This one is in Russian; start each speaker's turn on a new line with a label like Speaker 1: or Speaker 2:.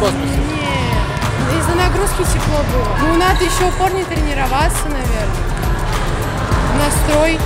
Speaker 1: космосе?
Speaker 2: Нет, из-за нагрузки тепло было. Ну, надо еще упорнее тренироваться, наверное. Настрой.